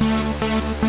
Música